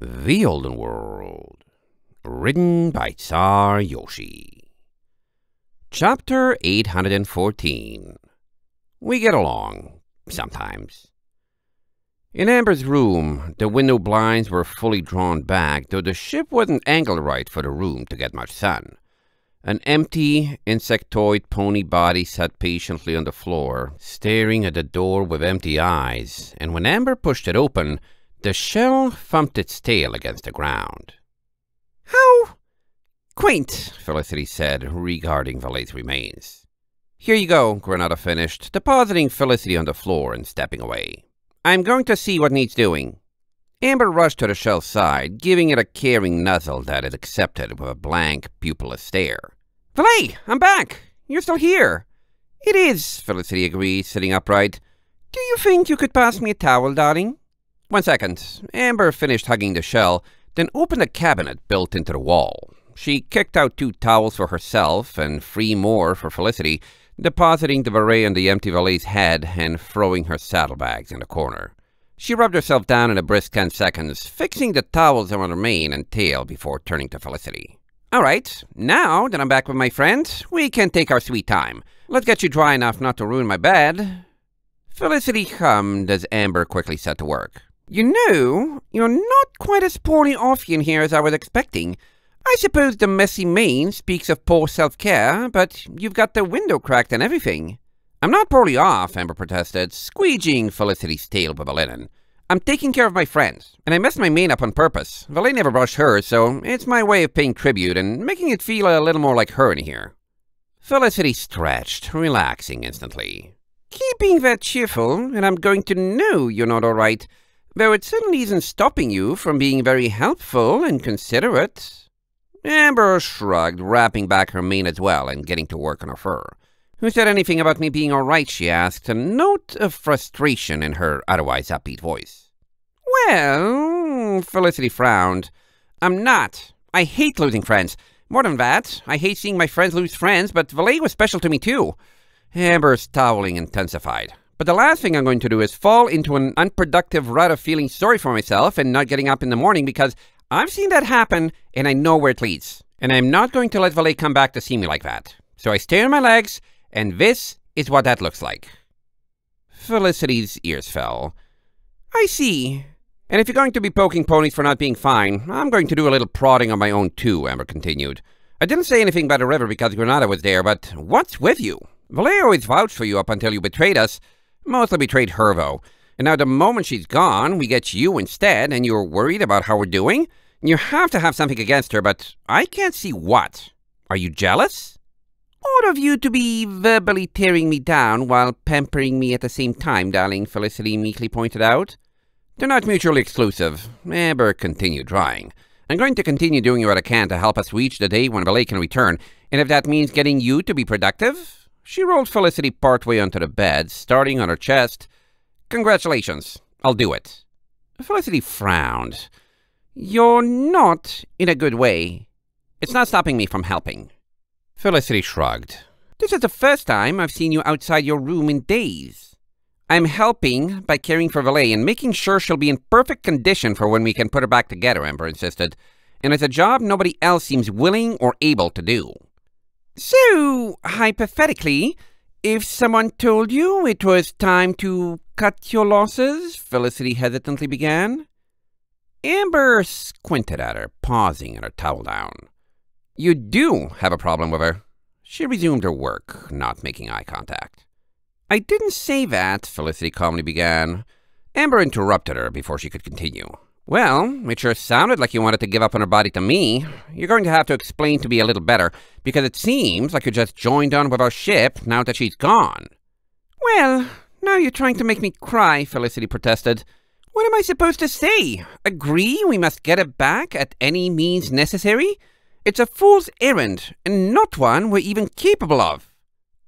The Olden World. Written by Czar Yoshi. Chapter 814. We get along, sometimes. In Amber's room, the window blinds were fully drawn back, though the ship wasn't angled right for the room to get much sun. An empty, insectoid pony body sat patiently on the floor, staring at the door with empty eyes, and when Amber pushed it open, the shell thumped its tail against the ground. How quaint, Felicity said, regarding Valet's remains. Here you go, Granada finished, depositing Felicity on the floor and stepping away. I'm going to see what needs doing. Amber rushed to the shell's side, giving it a caring nuzzle that it accepted with a blank, pupilless stare. Valet, I'm back. You're still here. It is, Felicity agreed, sitting upright. Do you think you could pass me a towel, darling? One second. Amber finished hugging the shell, then opened a cabinet built into the wall. She kicked out two towels for herself and three more for Felicity, depositing the beret on the empty valet's head and throwing her saddlebags in the corner. She rubbed herself down in a brisk ten seconds, fixing the towels around her mane and tail before turning to Felicity. All right, now that I'm back with my friends, we can take our sweet time. Let's get you dry enough not to ruin my bed. Felicity hummed as Amber quickly set to work. You know, you're not quite as poorly off in here as I was expecting. I suppose the messy mane speaks of poor self-care, but you've got the window cracked and everything. I'm not poorly off, Amber protested, squeegeeing Felicity's tail with a linen. I'm taking care of my friends, and I messed my mane up on purpose. Valet never brushed hers, so it's my way of paying tribute and making it feel a little more like her in here. Felicity stretched, relaxing instantly. Keep being that cheerful, and I'm going to know you're not all right, though it certainly isn't stopping you from being very helpful and considerate. Amber shrugged, wrapping back her mane as well and getting to work on her fur. Who said anything about me being all right, she asked, a note of frustration in her otherwise upbeat voice. Well, Felicity frowned. I'm not. I hate losing friends. More than that, I hate seeing my friends lose friends, but Valet was special to me too. Amber's toweling intensified. But the last thing I'm going to do is fall into an unproductive rut of feeling sorry for myself and not getting up in the morning because I've seen that happen and I know where it leads. And I'm not going to let Valet come back to see me like that. So I stay on my legs and this is what that looks like. Felicity's ears fell. I see. And if you're going to be poking ponies for not being fine, I'm going to do a little prodding on my own too, Amber continued. I didn't say anything about the river because Granada was there, but what's with you? Valet always vouched for you up until you betrayed us. Mostly betrayed her, though. And now the moment she's gone, we get you instead, and you're worried about how we're doing? You have to have something against her, but I can't see what. Are you jealous? Odd of you to be verbally tearing me down while pampering me at the same time, darling, Felicity meekly pointed out. They're not mutually exclusive. Amber continued drying. I'm going to continue doing what I can to help us reach the day when Valet can return, and if that means getting you to be productive... She rolled Felicity partway onto the bed, starting on her chest. Congratulations. I'll do it. Felicity frowned. You're not in a good way. It's not stopping me from helping. Felicity shrugged. This is the first time I've seen you outside your room in days. I'm helping by caring for Valet and making sure she'll be in perfect condition for when we can put her back together, Amber insisted. And it's a job nobody else seems willing or able to do. So, hypothetically, if someone told you it was time to cut your losses, Felicity hesitantly began. Amber squinted at her, pausing in her towel down. You do have a problem with her. She resumed her work, not making eye contact. I didn't say that, Felicity calmly began. Amber interrupted her before she could continue. Well, it sure sounded like you wanted to give up on her body to me. You're going to have to explain to me a little better, because it seems like you just joined on with our ship now that she's gone. Well, now you're trying to make me cry, Felicity protested. What am I supposed to say? Agree we must get it back at any means necessary? It's a fool's errand, and not one we're even capable of.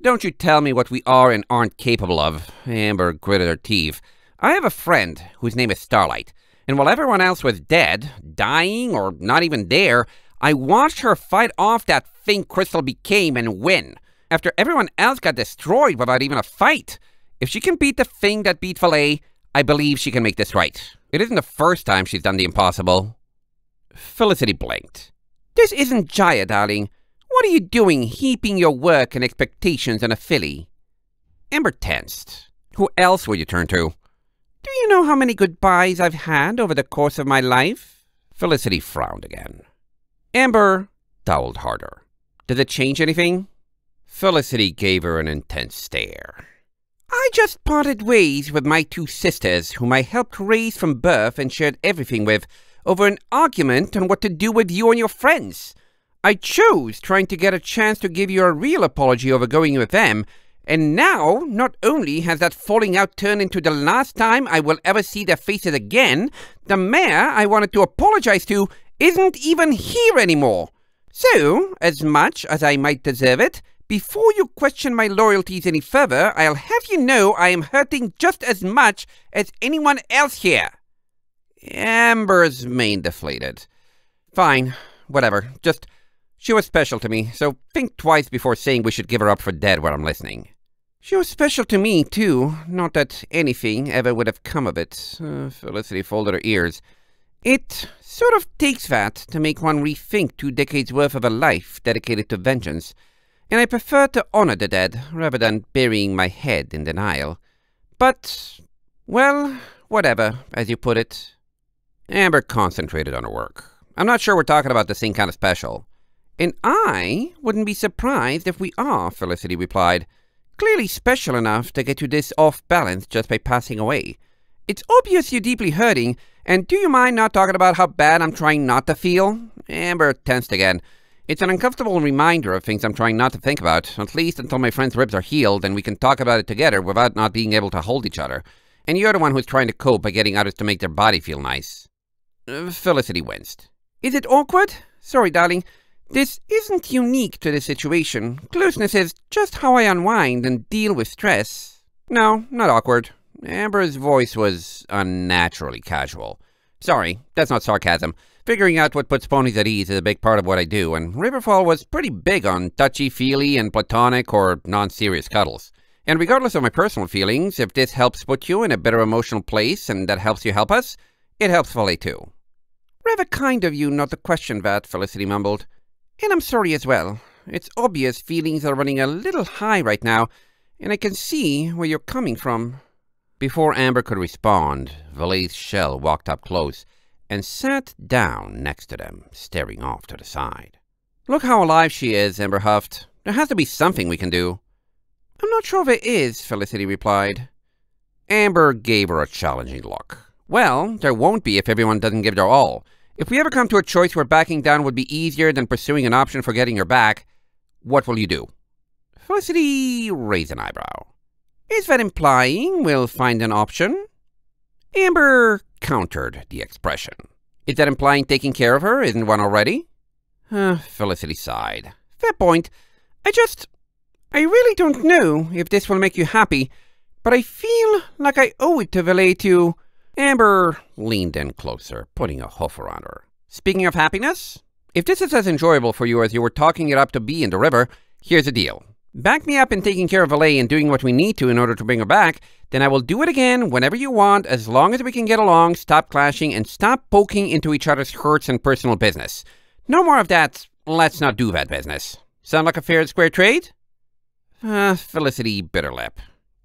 Don't you tell me what we are and aren't capable of, Amber gritted her teeth. I have a friend whose name is Starlight, and while everyone else was dead, dying, or not even there, I watched her fight off that thing Crystal became and win, after everyone else got destroyed without even a fight. If she can beat the thing that beat Valet, I believe she can make this right. It isn't the first time she's done the impossible. Felicity blinked. This isn't Jaya, darling. What are you doing heaping your work and expectations on a filly? Amber tensed. Who else will you turn to? Do you know how many goodbyes I've had over the course of my life? Felicity frowned again. Amber toweled harder. Did it change anything? Felicity gave her an intense stare. I just parted ways with my two sisters, whom I helped raise from birth and shared everything with, over an argument on what to do with you and your friends. I chose trying to get a chance to give you a real apology over going with them, and now, not only has that falling out turned into the last time I will ever see their faces again, the mayor I wanted to apologize to isn't even here anymore. So, as much as I might deserve it, before you question my loyalties any further, I'll have you know I am hurting just as much as anyone else here. Amber's mane deflated. Fine, whatever. Just, she was special to me, so think twice before saying we should give her up for dead while I'm listening. She was special to me, too. Not that anything ever would have come of it. Uh, Felicity folded her ears. It sort of takes that to make one rethink two decades worth of a life dedicated to vengeance and I prefer to honor the dead rather than burying my head in denial. But, well, whatever, as you put it. Amber concentrated on her work. I'm not sure we're talking about the same kind of special. And I wouldn't be surprised if we are, Felicity replied. Clearly special enough to get you this off balance just by passing away. It's obvious you're deeply hurting, and do you mind not talking about how bad I'm trying not to feel? Amber tensed again. It's an uncomfortable reminder of things I'm trying not to think about, at least until my friend's ribs are healed and we can talk about it together without not being able to hold each other. And you're the one who's trying to cope by getting others to make their body feel nice. Uh, Felicity winced. Is it awkward? Sorry, darling. This isn't unique to the situation. Closeness is just how I unwind and deal with stress. No, not awkward. Amber's voice was unnaturally casual. Sorry, that's not sarcasm. Figuring out what puts ponies at ease is a big part of what I do, and Riverfall was pretty big on touchy-feely and platonic or non-serious cuddles. And regardless of my personal feelings, if this helps put you in a better emotional place and that helps you help us, it helps Foley too. Rather kind of you not to question that, Felicity mumbled. And I'm sorry as well. It's obvious feelings are running a little high right now, and I can see where you're coming from. Before Amber could respond, Valet's shell walked up close and sat down next to them, staring off to the side. Look how alive she is, Amber huffed. There has to be something we can do. I'm not sure if there is, Felicity replied. Amber gave her a challenging look. Well, there won't be if everyone doesn't give their all. If we ever come to a choice where backing down would be easier than pursuing an option for getting your back, what will you do? Felicity raised an eyebrow. Is that implying we'll find an option? Amber countered the expression. Is that implying taking care of her isn't one already? Uh, Felicity sighed. Fair point. I just... I really don't know if this will make you happy, but I feel like I owe it to Valet to... Amber leaned in closer, putting a hoof around her. Speaking of happiness, if this is as enjoyable for you as you were talking it up to be in the river, here's the deal. Back me up in taking care of Valet and doing what we need to in order to bring her back, then I will do it again whenever you want, as long as we can get along, stop clashing, and stop poking into each other's hurts and personal business. No more of that, let's not do that business. Sound like a fair and square trade? Uh, Felicity bit her lip.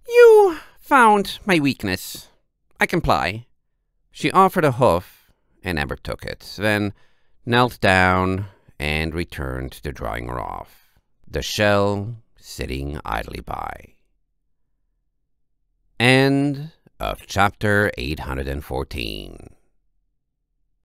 You found my weakness. I comply. She offered a hoof, and Amber took it, then knelt down and returned to drawing her off. The shell sitting idly by. End of chapter 814.